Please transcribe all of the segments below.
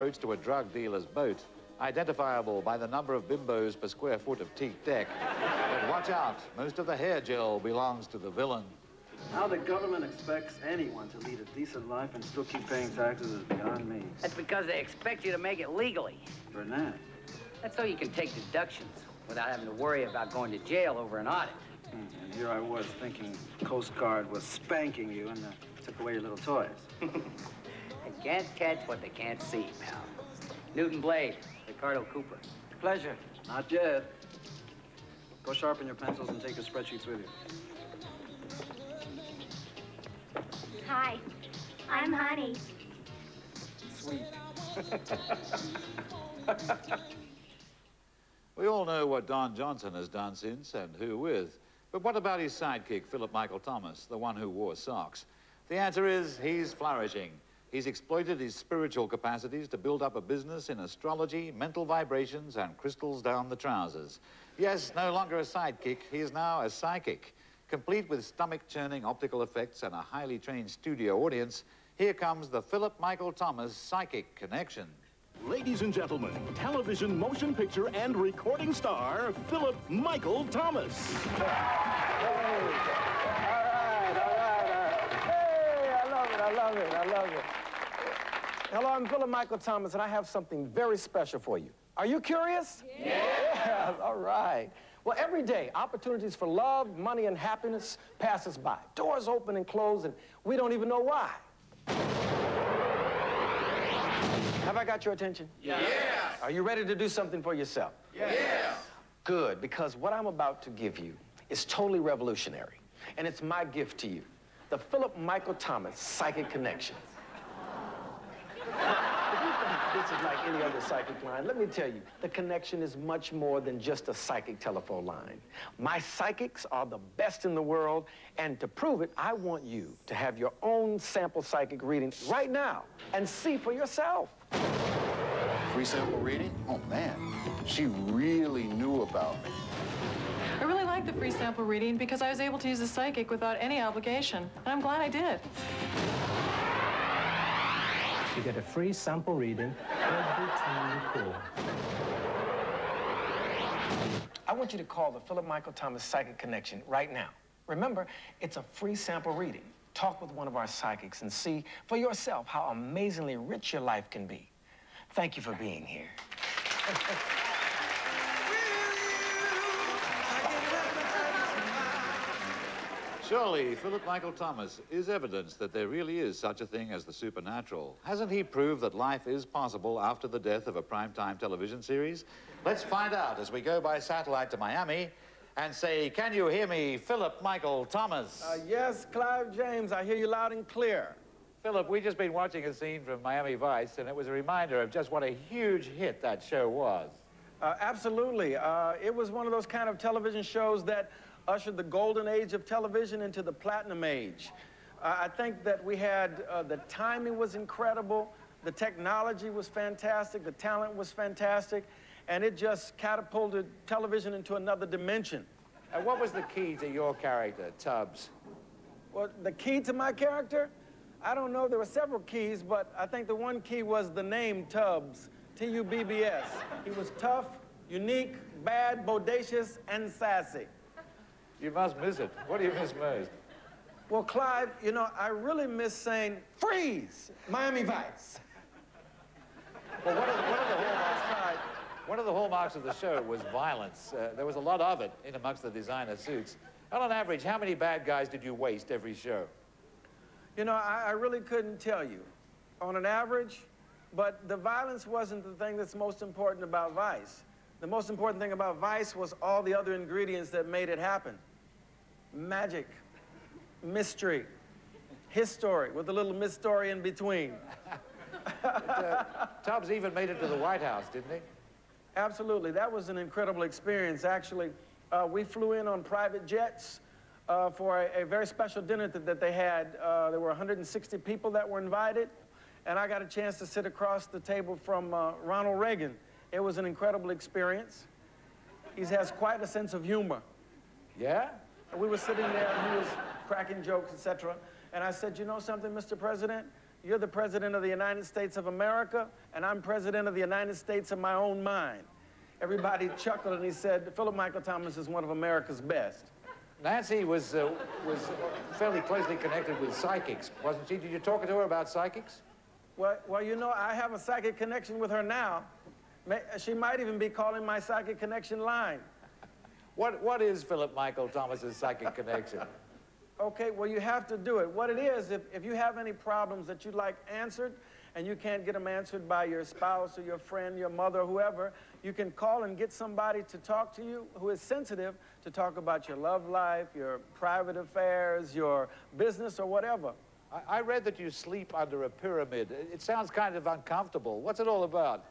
approach to a drug dealer's boat, identifiable by the number of bimbos per square foot of teak deck. but watch out, most of the hair gel belongs to the villain. How the government expects anyone to lead a decent life and still keep paying taxes is beyond me. That's because they expect you to make it legally. Burnett. That's so you can take deductions without having to worry about going to jail over an audit. Hmm, And here I was thinking Coast Guard was spanking you and uh, took away your little toys. They can't catch what they can't see, pal. Newton Blade, Ricardo Cooper. Pleasure. Not yet. Go sharpen your pencils and take your spreadsheets with you. Hi, I'm Honey. Sweet. We all know what Don Johnson has done since and who with. But what about his sidekick, Philip Michael Thomas, the one who wore socks? The answer is he's flourishing. He's exploited his spiritual capacities to build up a business in astrology, mental vibrations, and crystals down the trousers. Yes, no longer a sidekick, he is now a psychic. Complete with stomach-churning optical effects and a highly trained studio audience, here comes the Philip Michael Thomas Psychic Connection. Ladies and gentlemen, television, motion picture, and recording star, Philip Michael Thomas. All right, all right, all right. Hey, I love it, I love it, I love it. Hello, I'm Philip Michael Thomas, and I have something very special for you. Are you curious? Yeah. yeah. All right. Well, every day, opportunities for love, money, and happiness pass us by. Doors open and close, and we don't even know why. Have I got your attention? Yeah. Are you ready to do something for yourself? Yes. Good, because what I'm about to give you is totally revolutionary, and it's my gift to you. The Philip Michael Thomas Psychic Connection. This is like any other psychic line, let me tell you, the connection is much more than just a psychic telephone line. My psychics are the best in the world, and to prove it, I want you to have your own sample psychic reading right now and see for yourself. Free sample reading? Oh, man. She really knew about me. I like the free sample reading because I was able to use the psychic without any obligation, and I'm glad I did. You get a free sample reading every time you call. I want you to call the Philip Michael Thomas Psychic Connection right now. Remember, it's a free sample reading. Talk with one of our psychics and see for yourself how amazingly rich your life can be. Thank you for being here. Surely, Philip Michael Thomas is evidence that there really is such a thing as the supernatural. Hasn't he proved that life is possible after the death of a primetime television series? Let's find out as we go by satellite to Miami and say, can you hear me, Philip Michael Thomas? Uh, yes, Clive James, I hear you loud and clear. Philip, we've just been watching a scene from Miami Vice, and it was a reminder of just what a huge hit that show was. Uh, absolutely. Uh, it was one of those kind of television shows that ushered the golden age of television into the platinum age. Uh, I think that we had, uh, the timing was incredible, the technology was fantastic, the talent was fantastic, and it just catapulted television into another dimension. And what was the key to your character, Tubbs? Well, the key to my character? I don't know. There were several keys, but I think the one key was the name Tubbs, T-U-B-B-S. He was tough, unique, bad, bodacious, and sassy. You must miss it. What do you miss most? Well, Clive, you know, I really miss saying, freeze, Miami Vice. Well, one of, the, one of the hallmarks, Clive, one of the hallmarks of the show was violence. Uh, there was a lot of it in amongst the designer suits. And on average, how many bad guys did you waste every show? You know, I, I really couldn't tell you on an average, but the violence wasn't the thing that's most important about Vice. The most important thing about Vice was all the other ingredients that made it happen. Magic, mystery, history, with a little mystery in between. uh, Tubbs even made it to the White House, didn't he? Absolutely. That was an incredible experience. Actually, uh, we flew in on private jets uh, for a, a, very special dinner that, that they had. Uh, there were 160 people that were invited, and I got a chance to sit across the table from uh, Ronald Reagan. It was an incredible experience. He has quite a sense of humor. Yeah? And we were sitting there, and he was cracking jokes, etc. And I said, you know something, Mr. President? You're the president of the United States of America, and I'm president of the United States of my own mind. Everybody chuckled and he said, Philip Michael Thomas is one of America's best. Nancy was, uh, was fairly closely connected with psychics, wasn't she? Did you talk to her about psychics? Well, well, you know, I have a psychic connection with her now. May, she might even be calling my psychic connection line. What, what is Philip Michael Thomas's psychic connection? Okay, well, you have to do it. What it is, if, if you have any problems that you'd like answered and you can't get them answered by your spouse or your friend, your mother, whoever, you can call and get somebody to talk to you who is sensitive to talk about your love life, your private affairs, your business, or whatever. I, I read that you sleep under a pyramid. It sounds kind of uncomfortable. What's it all about?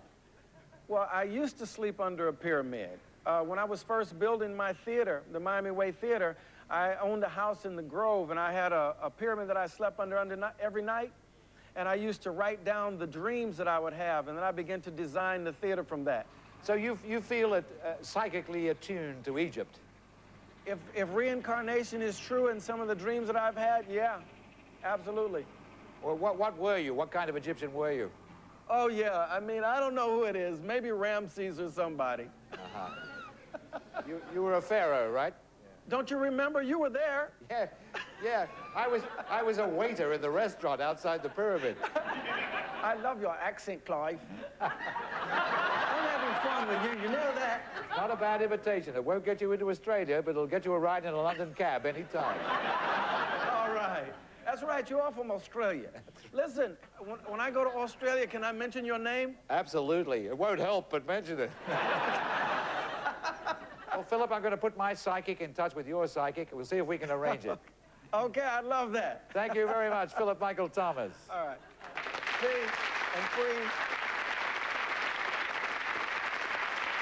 Well, I used to sleep under a pyramid. Uh, when I was first building my theater, the Miami Way Theater, I owned a house in the Grove, and I had a, a pyramid that I slept under, under every night. And I used to write down the dreams that I would have, and then I began to design the theater from that. So you, you feel it uh, psychically attuned to Egypt? If, if reincarnation is true in some of the dreams that I've had, yeah, absolutely. Well, what, what were you? What kind of Egyptian were you? Oh, yeah. I mean, I don't know who it is. Maybe Ramses or somebody. Uh-huh. You, you were a pharaoh, right? Don't you remember? You were there. Yeah, yeah. I was, I was a waiter in the restaurant outside the pyramid. I love your accent, Clive. I'm having fun with you. You know that. It's Not a bad imitation. It won't get you into Australia, but it'll get you a ride in a London cab any time. All right. That's right. You're from Australia. Listen, when, when I go to Australia, can I mention your name? Absolutely. It won't help, but mention it. well, Philip, I'm going to put my psychic in touch with your psychic. and We'll see if we can arrange it. okay, I'd love that. Thank you very much, Philip Michael Thomas. All right. Free and free.